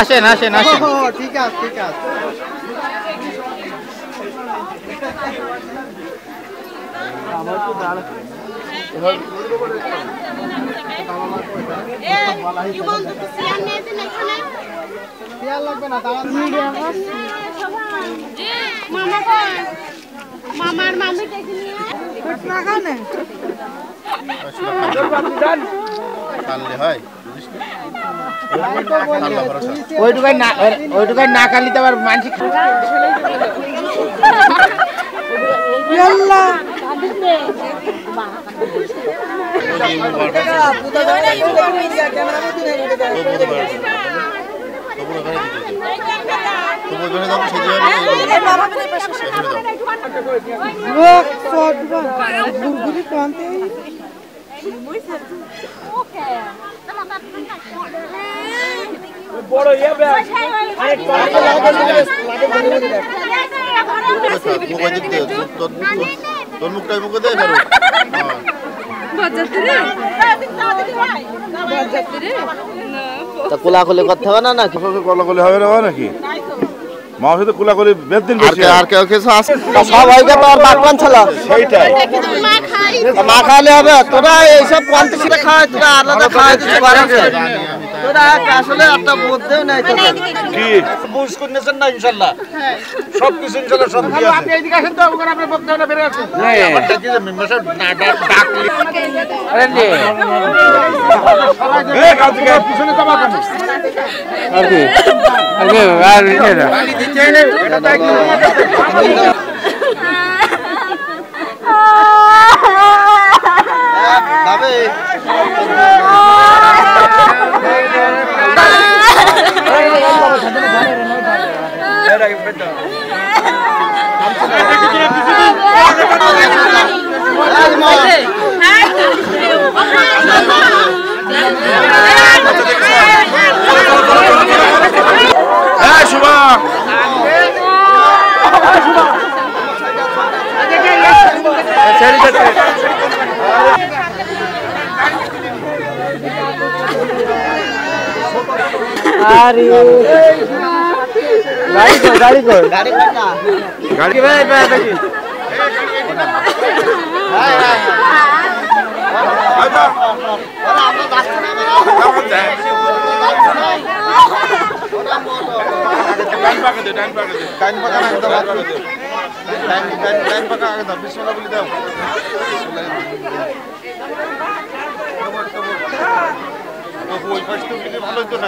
আসেন আসেন আসেন। ঠিক আছে ঠিক আছে। মামার মামি কানলে হয়। ওইটুকাই না ওইটুকাই না কালিতে আবার মানসিক তোর মুখটা মুখে দেয় ফেরো তা কোলাকুলি করতে হবে না নাকি? কলাকলি হবে না নাকি মাও সাথে কোলাকলি বেশ দিন আর বেশি আর কেউ কিছু আছে সব সবাইকে তো আর বাটপান ছিল। সেইটাই। মা খাওয়ালে হবে। তোরা এইসব কোয়ান্টিটিতে খায় তোরা আলাদা খাওয়াই দিতে তোরা আসলে একটা বুঝতেও নাই তোদের কি? বুঝ করতেছেন না ইনশাল্লাহ? সব কিছু ইনশাল্লাহ সব দিয়ে আছে। এদিকে আসেন তো ওখানে আপনার বক্তব্যটা বেড়ে আছে এ, কাল থেকে পিছনে তো বাঁকানো গালি দিচ্ছে না এটা তো একদম Are you? হ্যাঁ শুভা আরে গাড়ি কই গাড়ি কই গাড়ি কই না গাড়ি ভাই ভাই ভাই আচ্ছা ডান পাকে দে ডান পাকে দে ডাইন পাকা না দাও ডাইন ডাইন ডাইন পাকা আগে দাও বিসমিল্লাহ বলে দাও ওই পাশ তো কিছু ভালো হতো না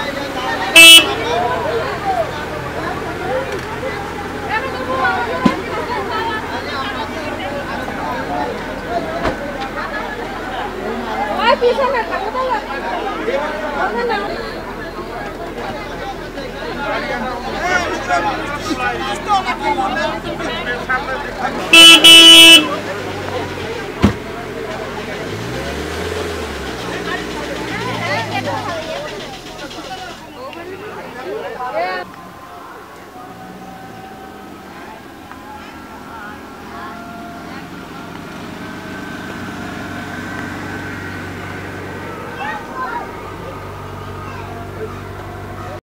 পিছনে